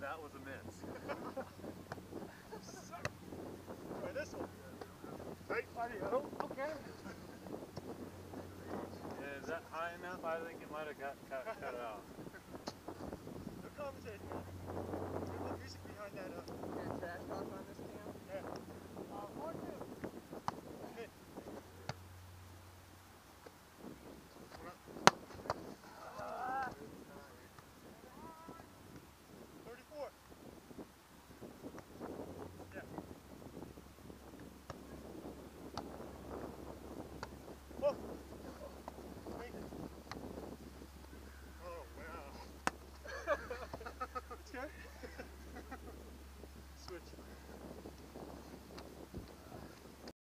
That was immense. Try this one. Hey. Oh, okay. Is that high enough? I think it might have got cut, cut out.